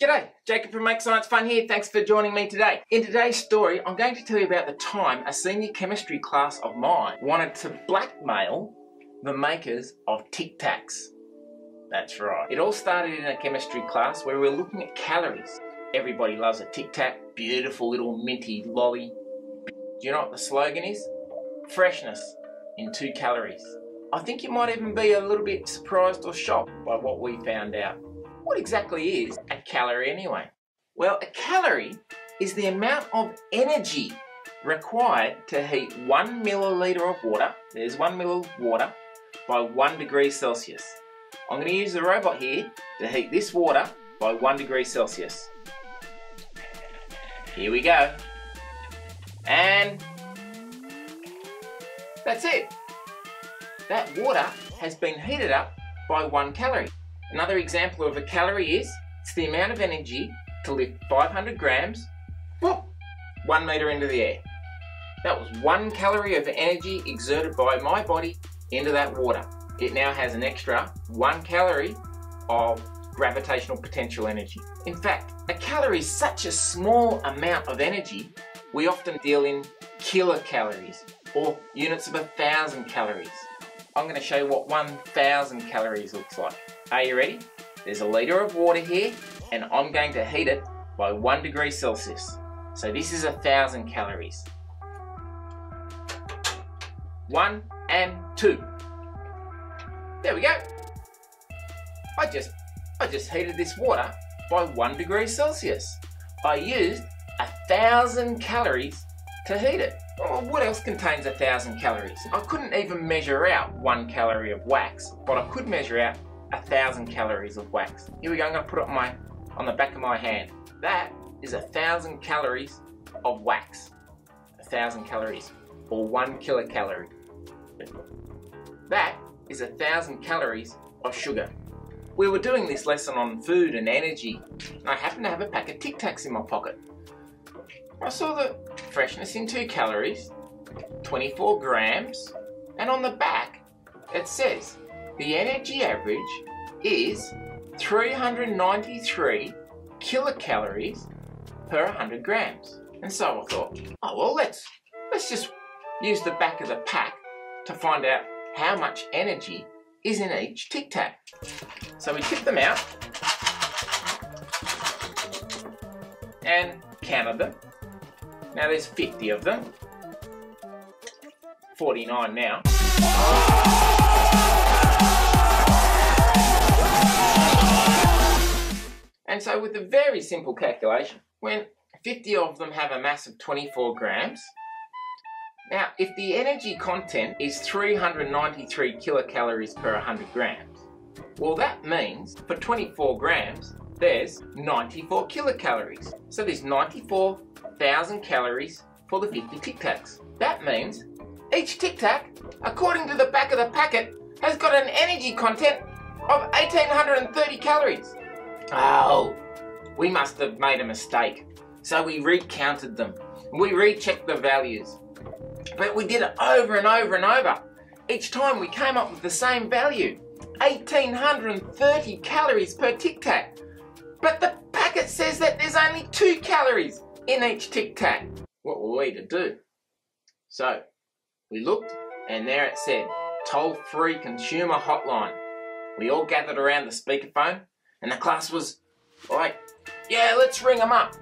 G'day, Jacob from Make Science Fun here. Thanks for joining me today. In today's story, I'm going to tell you about the time a senior chemistry class of mine wanted to blackmail the makers of Tic Tacs. That's right. It all started in a chemistry class where we were looking at calories. Everybody loves a Tic Tac, beautiful little minty lolly. Do you know what the slogan is? Freshness in two calories. I think you might even be a little bit surprised or shocked by what we found out. What exactly is a calorie anyway? Well, a calorie is the amount of energy required to heat one milliliter of water, there's one milliliter of water, by one degree Celsius. I'm going to use the robot here to heat this water by one degree Celsius. Here we go. And that's it. That water has been heated up by one calorie. Another example of a calorie is, it's the amount of energy to lift 500 grams, whoop, one meter into the air. That was one calorie of energy exerted by my body into that water. It now has an extra one calorie of gravitational potential energy. In fact, a calorie is such a small amount of energy, we often deal in kilocalories or units of a thousand calories. I'm going to show you what 1,000 calories looks like. Are you ready? There's a litre of water here and I'm going to heat it by 1 degree Celsius. So this is a 1,000 calories. 1 and 2. There we go. I just, I just heated this water by 1 degree Celsius. I used a 1,000 calories to heat it. Oh, what else contains a thousand calories? I couldn't even measure out one calorie of wax, but I could measure out a thousand calories of wax. Here we go, I'm gonna put it on my on the back of my hand. That is a thousand calories of wax. A thousand calories, or one kilocalorie. That is a thousand calories of sugar. We were doing this lesson on food and energy, and I happened to have a pack of Tic Tacs in my pocket. I saw the freshness in 2 calories, 24 grams, and on the back it says the energy average is 393 kilocalories per 100 grams. And so I thought, oh well let's let's just use the back of the pack to find out how much energy is in each Tic Tac. So we tip them out and counted them now there's 50 of them. 49 now. And so with a very simple calculation, when 50 of them have a mass of 24 grams, now if the energy content is 393 kilocalories per 100 grams, well that means for 24 grams, there's 94 kilocalories. So there's 94 1,000 calories for the 50 Tic Tacs. That means each Tic Tac, according to the back of the packet, has got an energy content of 1830 calories. Oh, we must have made a mistake. So we recounted them. We rechecked the values. But we did it over and over and over. Each time we came up with the same value. 1830 calories per Tic Tac. But the packet says that there's only two calories in each Tic Tac. What were we to do? So, we looked and there it said, toll-free consumer hotline. We all gathered around the speakerphone and the class was like, yeah, let's ring them up.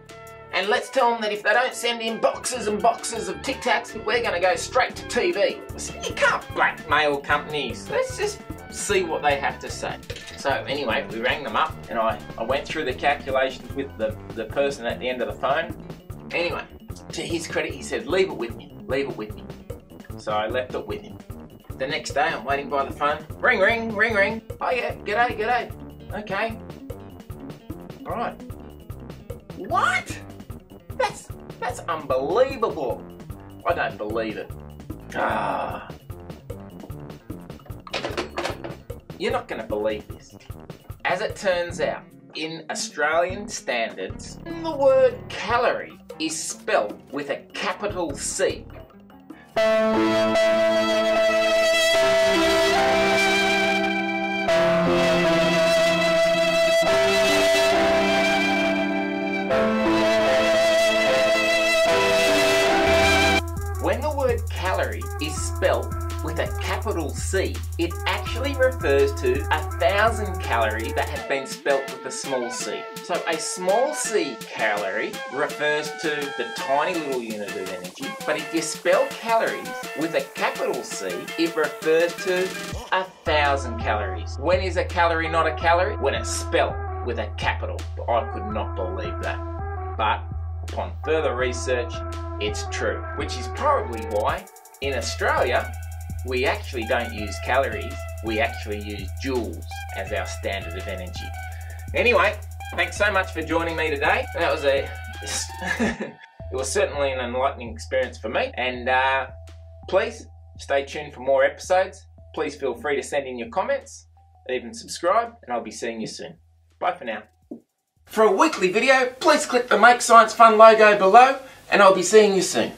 And let's tell them that if they don't send in boxes and boxes of Tic Tacs, we're going to go straight to TV. I said, you can't blackmail companies. Let's just see what they have to say. So anyway, we rang them up and I, I went through the calculations with the, the person at the end of the phone Anyway, to his credit, he said, leave it with me, leave it with me. So I left it with him. The next day, I'm waiting by the phone. Ring, ring, ring, ring. Oh yeah, g'day, g'day. Okay. All right. What? That's that's unbelievable. I don't believe it. Ah. You're not going to believe this. As it turns out, in Australian standards, the word calorie is spelled with a capital C. with a capital C, it actually refers to a thousand calories that have been spelt with a small c. So a small c calorie refers to the tiny little unit of energy, but if you spell calories with a capital C, it refers to a thousand calories. When is a calorie not a calorie? When it's spelt with a capital. I could not believe that. But upon further research, it's true. Which is probably why in Australia, we actually don't use calories, we actually use joules as our standard of energy. Anyway, thanks so much for joining me today. That was a, it was certainly an enlightening experience for me. And uh, please stay tuned for more episodes. Please feel free to send in your comments, even subscribe, and I'll be seeing you soon. Bye for now. For a weekly video, please click the Make Science Fun logo below, and I'll be seeing you soon.